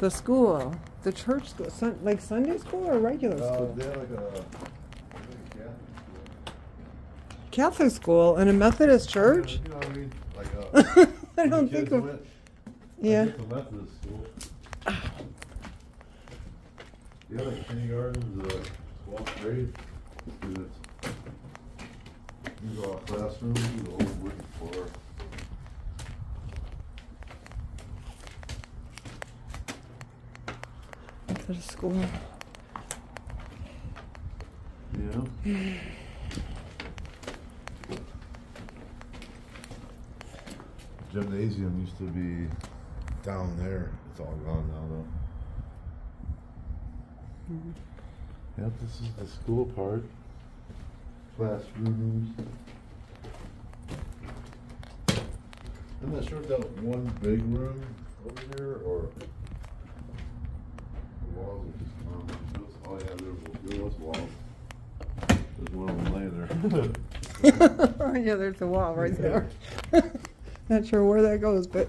The school, the church school, sun, like Sunday school or regular Uh, school? they had like a, like a Catholic Catholic school and a Methodist school. church. You know what I mean? Like, uh, I don't think of. went, Yeah. To Methodist school. Yeah, like kindergarten to twelfth grade. Students. These are all classrooms, the whole wooden floor. Methodist school. Yeah. Gymnasium used to be down there. It's all gone now though. Mm. Yep, this is the school part. Classrooms. I'm not sure if that was one big room over there or the walls are just gone. Oh yeah, there was walls. There's one of them laying there. yeah, there's a wall right there. Not sure where that goes, but